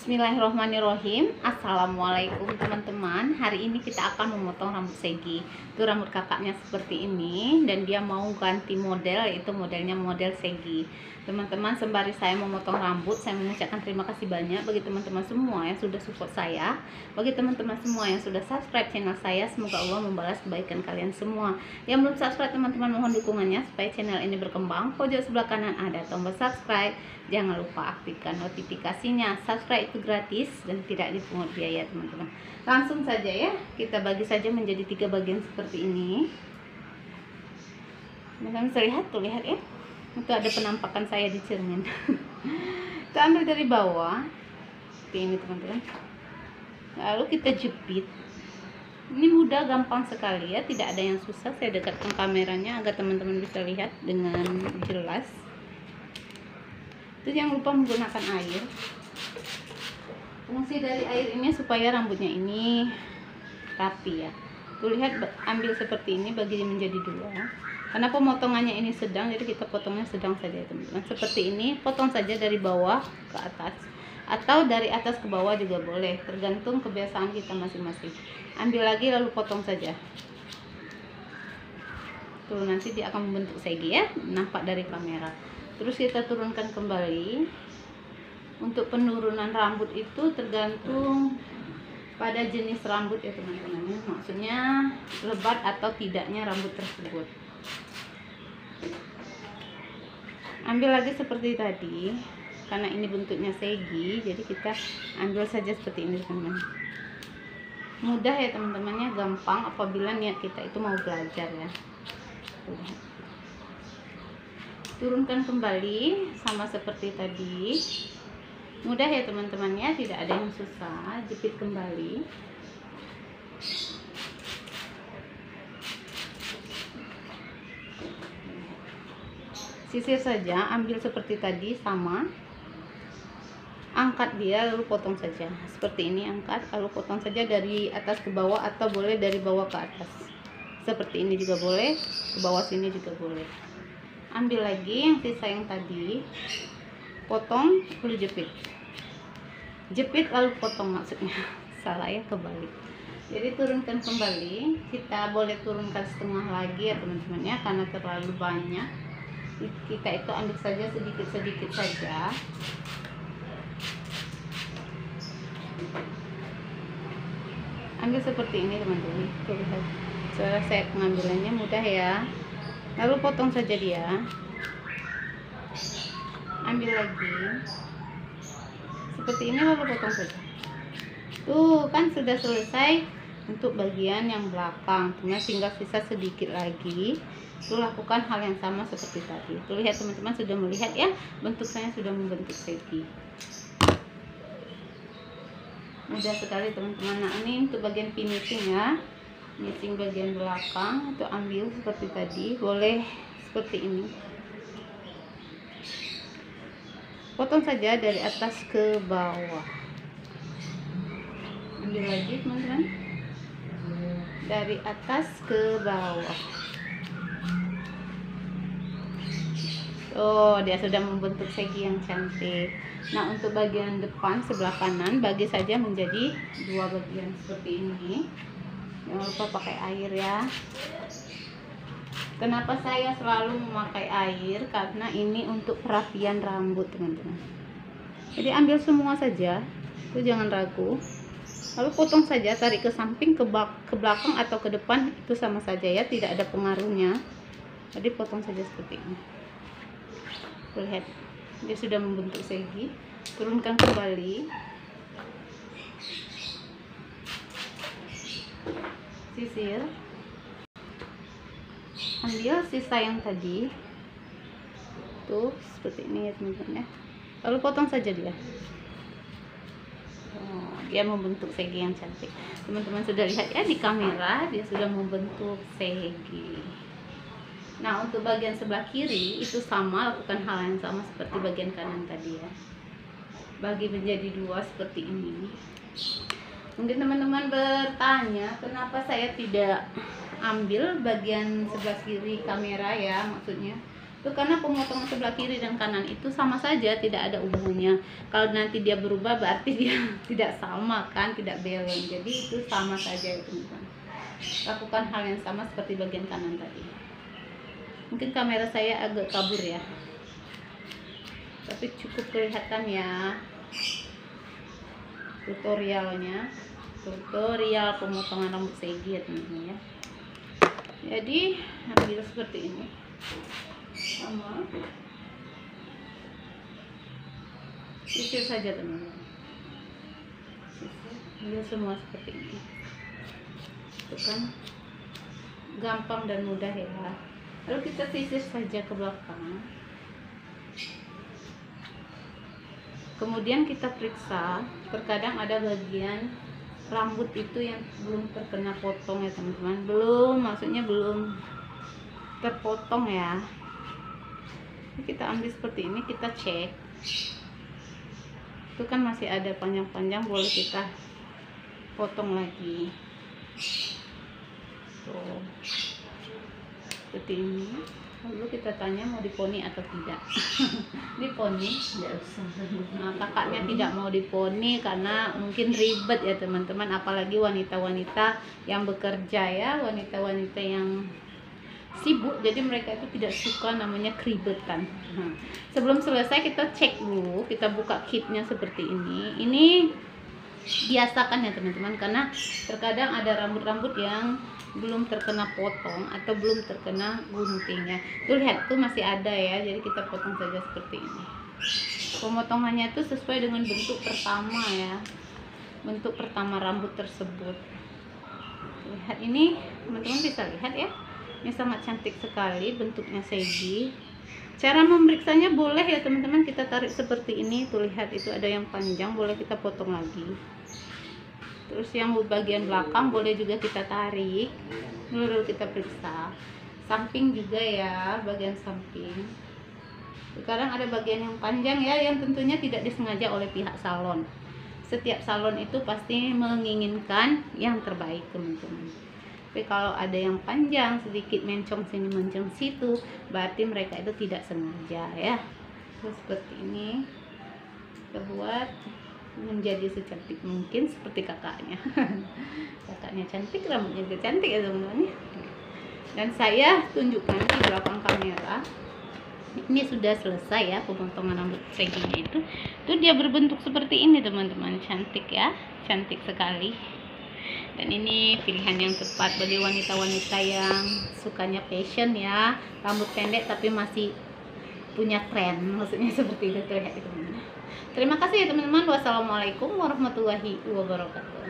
Bismillahirrahmanirrahim. Assalamualaikum teman-teman. Hari ini kita akan memotong rambut Segi. Itu rambut kakaknya seperti ini Dan dia mau ganti model Yaitu modelnya model Segi. Teman-teman sembari saya memotong rambut Saya mengucapkan terima kasih banyak Bagi teman-teman semua yang sudah support saya. Bagi teman-teman semua yang sudah subscribe channel saya Semoga Allah membalas kebaikan kalian semua. Yang belum subscribe teman-teman mohon dukungannya Supaya channel ini berkembang. Pojok sebelah kanan ada tombol subscribe. Jangan lupa aktifkan notifikasinya. Subscribe itu gratis dan tidak dipungut biaya, teman-teman. Langsung saja ya, kita bagi saja menjadi tiga bagian seperti ini. Teman-teman bisa lihat tuh, lihat ya. Itu ada penampakan saya di cermin. kita ambil dari bawah. Seperti ini, teman-teman. Lalu kita jepit. Ini mudah, gampang sekali ya. Tidak ada yang susah. Saya dekatkan kameranya agar teman-teman bisa lihat dengan jelas itu jangan lupa menggunakan air fungsi dari air ini supaya rambutnya ini rapi ya. Tuh lihat ambil seperti ini bagi menjadi dua. Karena pemotongannya ini sedang jadi kita potongnya sedang saja teman-teman. Seperti ini potong saja dari bawah ke atas. Atau dari atas ke bawah juga boleh tergantung kebiasaan kita masing-masing. Ambil lagi lalu potong saja. Tuh nanti dia akan membentuk segi ya nampak dari kamera. Terus kita turunkan kembali untuk penurunan rambut itu tergantung pada jenis rambut ya teman-teman. Ya. maksudnya lebat atau tidaknya rambut tersebut. Ambil lagi seperti tadi karena ini bentuknya segi jadi kita ambil saja seperti ini teman-teman. Mudah ya teman-temannya gampang apabila niat kita itu mau belajar ya. Turunkan kembali sama seperti tadi mudah ya teman-teman ya tidak ada yang susah. Jepit kembali. Sisir saja ambil seperti tadi sama. Angkat dia lalu potong saja. Seperti ini angkat lalu potong saja dari atas ke bawah atau boleh dari bawah ke atas. Seperti ini juga boleh ke bawah sini juga boleh. Ambil lagi yang sisa yang tadi potong lalu jepit. Jepit lalu potong maksudnya. Salah ya kebalik. Jadi turunkan kembali. Kita boleh turunkan setengah lagi ya teman-teman ya karena terlalu banyak. Kita itu ambil saja sedikit-sedikit saja. Ambil seperti ini teman-teman. Lihat. Cara saya pengambilannya mudah ya. Lalu potong saja dia ambil lagi. Seperti ini lalu potong saja. Tuh kan sudah selesai untuk bagian yang belakang. Tinggal tinggal sisa sedikit lagi. Itu lakukan hal yang sama seperti tadi. Tuh lihat teman-teman sudah melihat ya? Bentuk saya sudah membentuk segi. Mudah sekali teman-teman. Nah ini untuk bagian finishing ya. Finishing bagian belakang itu ambil seperti tadi. Boleh seperti ini potong saja dari atas ke bawah. Ambil lagi teman-teman. Dari atas ke bawah. Oh, dia sudah membentuk segi yang cantik. Nah, untuk bagian depan sebelah kanan bagi saja menjadi dua bagian seperti ini. Jangan lupa pakai air ya kenapa saya selalu memakai air? Karena ini untuk perapian rambut teman-teman. Jadi ambil semua saja. Itu jangan ragu. Lalu potong saja tarik ke samping ke, ke belakang atau ke depan. Itu sama saja ya tidak ada pengaruhnya. Jadi potong saja seperti ini. Lihat dia sudah membentuk segi. Turunkan kembali. Sisir ambil sisa yang tadi. Tuh seperti ini ya teman-teman ya. Lalu potong saja dia. Oh, dia membentuk segi yang cantik. Teman-teman sudah lihat ya di kamera dia sudah membentuk segi nah untuk bagian sebelah kiri itu sama lakukan hal yang sama seperti bagian kanan tadi ya. Bagi menjadi dua seperti ini mungkin teman-teman bertanya kenapa saya tidak ambil bagian sebelah kiri kamera ya maksudnya? Itu karena pemotongan sebelah kiri dan kanan itu sama saja tidak ada hubungannya kalau nanti dia berubah berarti dia tidak sama kan tidak beleng jadi itu sama saja ya teman-teman. Lakukan hal yang sama seperti bagian kanan tadi. Mungkin kamera saya agak kabur ya. Tapi cukup kelihatan ya tutorialnya tutorial pemotongan rambut segi ya teman-teman ya. Jadi ambil seperti ini. Sama. Sisir saja teman-teman. Sisir semua seperti ini. Itu kan gampang dan mudah ya. Lalu kita sisir saja ke belakang. Kemudian kita periksa terkadang ada bagian rambut itu yang belum terkena potong ya teman-teman. Belum maksudnya belum terpotong ya. Kita ambil seperti ini kita cek. Itu kan masih ada panjang-panjang boleh kita potong lagi. Tuh seperti ini. Lalu kita tanya mau diponi atau tidak. Diponi. Tidak usah. Nah, kakaknya tidak mau diponi karena mungkin ribet ya teman-teman. Apalagi wanita-wanita yang bekerja ya wanita-wanita yang sibuk. Jadi mereka itu tidak suka namanya keribetan. Nah, sebelum selesai kita cek dulu kita buka kitnya seperti ini. Ini biasakan ya teman-teman. Karena terkadang ada rambut-rambut yang belum terkena potong atau belum terkena gunting ya. Tuh lihat tuh masih ada ya. Jadi kita potong saja seperti ini. Pemotongannya itu sesuai dengan bentuk pertama ya. Bentuk pertama rambut tersebut. Lihat ini teman-teman bisa lihat ya. Ini sangat cantik sekali bentuknya segi cara memeriksanya boleh ya teman-teman. Kita tarik seperti ini tuh lihat itu ada yang panjang boleh kita potong lagi. Terus yang bagian belakang boleh juga kita tarik. Lalu kita periksa. Samping juga ya bagian samping. Sekarang ada bagian yang panjang ya yang tentunya tidak disengaja oleh pihak salon. Setiap salon itu pasti menginginkan yang terbaik teman-teman tapi kalau ada yang panjang sedikit mencong sini mencong situ berarti mereka itu tidak sengaja ya. Terus seperti ini kita buat menjadi secantik mungkin seperti kakaknya. Kakaknya cantik rambutnya juga cantik ya teman-teman dan saya tunjukkan di belakang kamera. Ini sudah selesai ya pemotongan rambut seginya itu. Itu dia berbentuk seperti ini teman-teman. Cantik ya cantik sekali dan ini pilihan yang tepat bagi wanita-wanita yang sukanya fashion ya rambut pendek tapi masih punya tren maksudnya seperti itu terlihat teman-teman Terima kasih ya teman-teman. Wassalamualaikum warahmatullahi wabarakatuh.